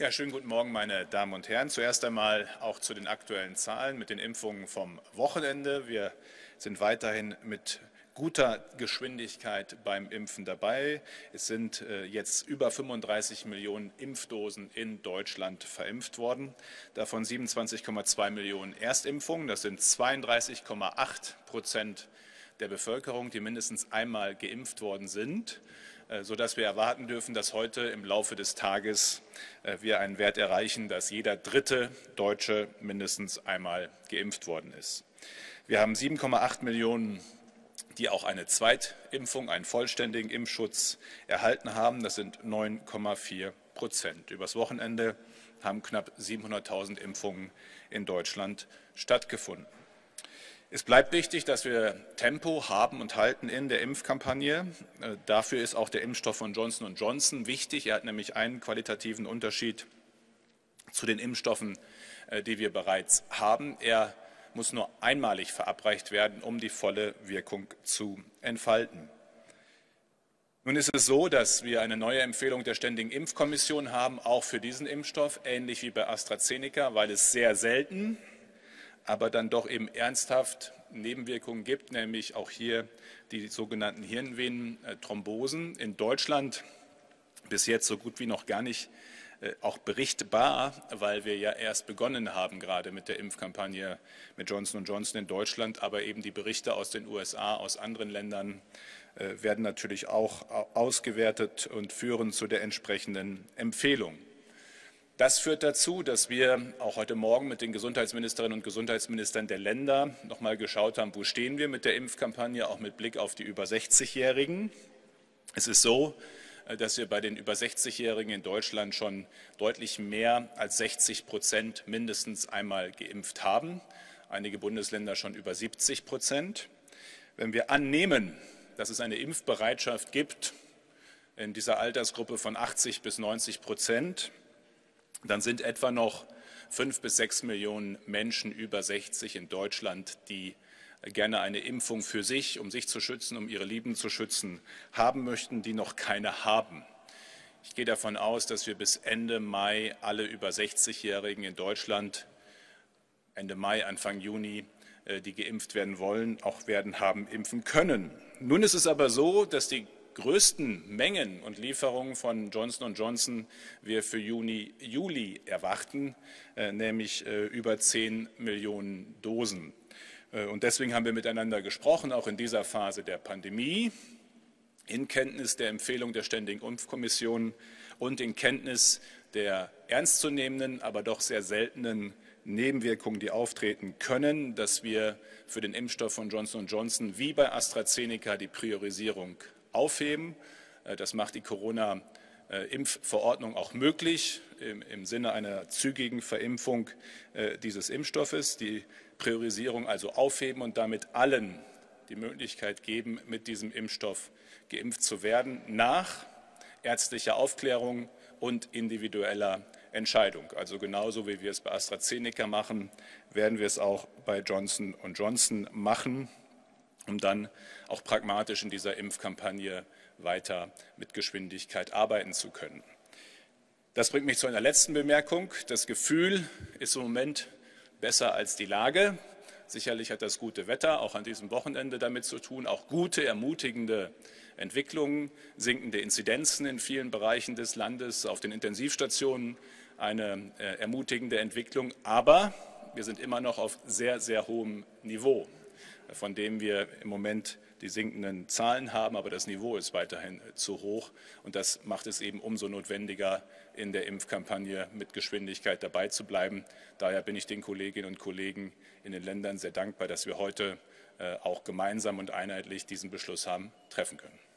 Ja, schönen guten Morgen, meine Damen und Herren. Zuerst einmal auch zu den aktuellen Zahlen mit den Impfungen vom Wochenende. Wir sind weiterhin mit guter Geschwindigkeit beim Impfen dabei. Es sind äh, jetzt über 35 Millionen Impfdosen in Deutschland verimpft worden, davon 27,2 Millionen Erstimpfungen. Das sind 32,8 Prozent der Bevölkerung, die mindestens einmal geimpft worden sind. Äh, sodass wir erwarten dürfen, dass heute im Laufe des Tages äh, wir einen Wert erreichen, dass jeder dritte Deutsche mindestens einmal geimpft worden ist. Wir haben 7,8 Millionen die auch eine Zweitimpfung, einen vollständigen Impfschutz erhalten haben. Das sind 9,4 Prozent. Übers Wochenende haben knapp 700.000 Impfungen in Deutschland stattgefunden. Es bleibt wichtig, dass wir Tempo haben und halten in der Impfkampagne. Äh, dafür ist auch der Impfstoff von Johnson Johnson wichtig. Er hat nämlich einen qualitativen Unterschied zu den Impfstoffen, äh, die wir bereits haben. Er muss nur einmalig verabreicht werden, um die volle Wirkung zu entfalten. Nun ist es so, dass wir eine neue Empfehlung der Ständigen Impfkommission haben, auch für diesen Impfstoff, ähnlich wie bei AstraZeneca, weil es sehr selten aber dann doch eben ernsthaft Nebenwirkungen gibt, nämlich auch hier die sogenannten Hirnvenenthrombosen. In Deutschland bis jetzt so gut wie noch gar nicht äh, auch berichtbar, weil wir ja erst begonnen haben, gerade mit der Impfkampagne mit Johnson Johnson in Deutschland. Aber eben die Berichte aus den USA, aus anderen Ländern äh, werden natürlich auch ausgewertet und führen zu der entsprechenden Empfehlung. Das führt dazu, dass wir auch heute Morgen mit den Gesundheitsministerinnen und Gesundheitsministern der Länder noch mal geschaut haben, wo stehen wir mit der Impfkampagne, auch mit Blick auf die über 60-Jährigen. Es ist so, äh, dass wir bei den über 60-Jährigen in Deutschland schon deutlich mehr als 60 Prozent mindestens einmal geimpft haben. Einige Bundesländer schon über 70 Prozent. Wenn wir annehmen, dass es eine Impfbereitschaft gibt in dieser Altersgruppe von 80 bis 90 Prozent, dann sind etwa noch fünf bis sechs Millionen Menschen über 60 in Deutschland, die gerne eine Impfung für sich, um sich zu schützen, um ihre Lieben zu schützen, haben möchten, die noch keine haben. Ich gehe davon aus, dass wir bis Ende Mai alle über 60-Jährigen in Deutschland, Ende Mai, Anfang Juni, äh, die geimpft werden wollen, auch werden haben impfen können. Nun ist es aber so, dass die größten Mengen und Lieferungen von Johnson Johnson wir für Juni, Juli erwarten, äh, nämlich äh, über 10 Millionen Dosen. Äh, und deswegen haben wir miteinander gesprochen, auch in dieser Phase der Pandemie, in Kenntnis der Empfehlung der Ständigen Impfkommission und in Kenntnis der ernstzunehmenden, aber doch sehr seltenen Nebenwirkungen, die auftreten können, dass wir für den Impfstoff von Johnson Johnson wie bei AstraZeneca die Priorisierung aufheben. Äh, das macht die Corona-Impfverordnung auch möglich im Sinne einer zügigen Verimpfung äh, dieses Impfstoffes. Die Priorisierung also aufheben und damit allen die Möglichkeit geben, mit diesem Impfstoff geimpft zu werden, nach ärztlicher Aufklärung und individueller Entscheidung. Also genauso wie wir es bei AstraZeneca machen, werden wir es auch bei Johnson Johnson machen um dann auch pragmatisch in dieser Impfkampagne weiter mit Geschwindigkeit arbeiten zu können. Das bringt mich zu einer letzten Bemerkung. Das Gefühl ist im Moment besser als die Lage. Sicherlich hat das gute Wetter auch an diesem Wochenende damit zu tun, auch gute, ermutigende Entwicklungen, sinkende Inzidenzen in vielen Bereichen des Landes, auf den Intensivstationen eine äh, ermutigende Entwicklung. Aber wir sind immer noch auf sehr, sehr hohem Niveau von dem wir im Moment die sinkenden Zahlen haben, aber das Niveau ist weiterhin zu hoch. Und das macht es eben umso notwendiger, in der Impfkampagne mit Geschwindigkeit dabei zu bleiben. Daher bin ich den Kolleginnen und Kollegen in den Ländern sehr dankbar, dass wir heute äh, auch gemeinsam und einheitlich diesen Beschluss haben treffen können.